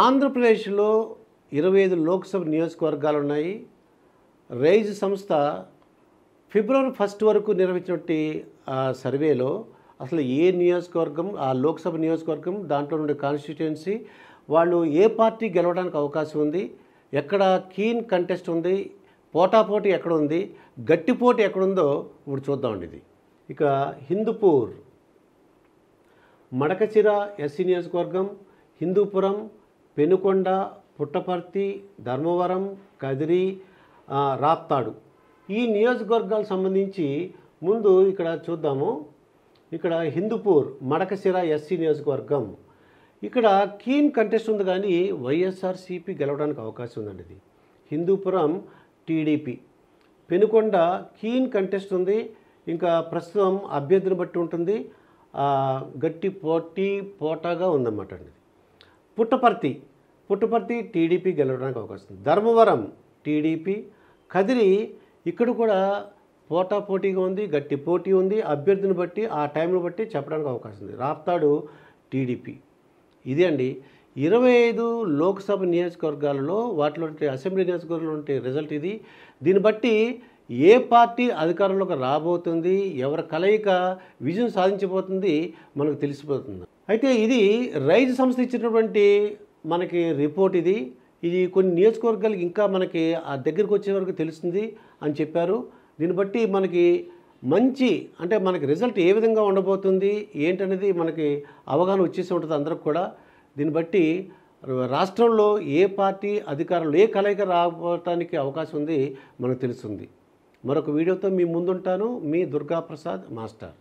ఆంధ్రప్రదేశ్లో ఇరవై ఐదు లోక్సభ నియోజకవర్గాలు ఉన్నాయి. రైజ్ సంస్థ ఫిబ్రవరి ఫస్ట్ వరకు నిర్వహించినటువంటి సర్వేలో అసలు ఏ నియోజకవర్గం ఆ లోక్సభ నియోజకవర్గం దాంట్లో నుండి కాన్స్టిట్యుయెన్సీ వాళ్ళు ఏ పార్టీ గెలవడానికి అవకాశం ఉంది ఎక్కడ కీన్ కంటెస్ట్ ఉంది పోటాపోటీ ఎక్కడ ఉంది గట్టిపోటీ ఎక్కడుందో ఇప్పుడు చూద్దామండి ఇది. ఇక హిందూపూర్ మడకచిర ఎస్సీ నియోజకవర్గం హిందూపురం పెనుకొండ పుట్టపర్తి ధర్మవరం కదిరి రాప్తాడు. ఈ నియోజకవర్గాలకు సంబంధించి ముందు ఇక్కడ చూద్దాము. ఇక్కడ హిందూపూర్ మడకసిర ఎస్సీ నియోజకవర్గం. ఇక్కడ కీన్ కంటెస్ట్ ఉంది కానీ వైఎస్ఆర్సీపీ గెలవడానికి అవకాశం ఉందండి ఇది. Hindupur TDP. Penukonda keen contest ఉంది. ఇంకా ప్రస్తుతం అభ్యర్థిని బట్టి ఉంటుంది. గట్టి పోటీ పోటాగా ఉందన్నమాట అండి పుట్టపర్తి పుట్టపర్తి టీడీపీ గెలవడానికి అవకాశం ఉంది. ధర్మవరం టీడీపీ కదిరి ఇక్కడ కూడా పోటా పోటీగా ఉంది గట్టి పోటీ ఉంది. అభ్యర్థిని బట్టి ఆ టైంను బట్టి చెప్పడానికి అవకాశం ఉంది. రాప్తాడు టీడీపీ. ఇదే అండి. ఇరవై ఐదు లోక్సభ నియోజకవర్గాలలో వాటిలో అసెంబ్లీ నియోజకవర్గంలో ఉంటే రిజల్ట్ ఇది. దీన్ని బట్టి ఏ పార్టీ అధికారంలోకి రాబోతుంది ఎవరి కలయిక విజయం సాధించబోతుంది మనకు తెలిసిపోతుంది. అయితే ఇది రైజ్ సంస్థ ఇచ్చినటువంటి మనకి రిపోర్ట్ ఇది. ఇది కొన్ని నియోజకవర్గాలకు ఇంకా మనకి ఆ దగ్గరికి వచ్చే వరకు తెలుస్తుంది అని చెప్పారు. దీన్ని బట్టి మనకి మంచి అంటే మనకి రిజల్ట్ ఏ విధంగా ఉండబోతుంది ఏంటనేది మనకి అవగాహన వచ్చేసి ఉంటుంది అందరికి కూడా. దీన్ని బట్టి రాష్ట్రంలో ఏ పార్టీ అధికారంలో ఏ కలయిక రావటానికి అవకాశం ఉంది మనకు తెలుస్తుంది. మరొక వీడియోతో మీ ముందుంటాను. మీ దుర్గాప్రసాద్ మాస్టర్.